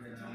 Yeah.